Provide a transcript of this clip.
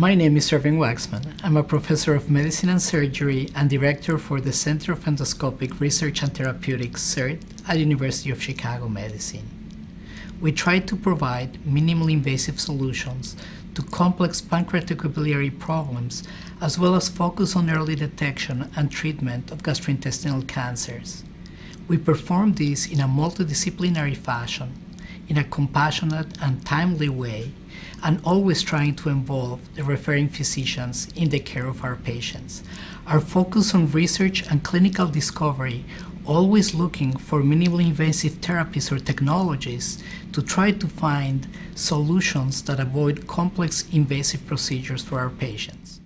My name is Irving Waxman. I'm a professor of medicine and surgery and director for the Center of Endoscopic Research and Therapeutics, CERT, at University of Chicago Medicine. We try to provide minimally invasive solutions to complex pancreatic biliary problems, as well as focus on early detection and treatment of gastrointestinal cancers. We perform this in a multidisciplinary fashion, in a compassionate and timely way, and always trying to involve the referring physicians in the care of our patients. Our focus on research and clinical discovery, always looking for minimally invasive therapies or technologies to try to find solutions that avoid complex invasive procedures for our patients.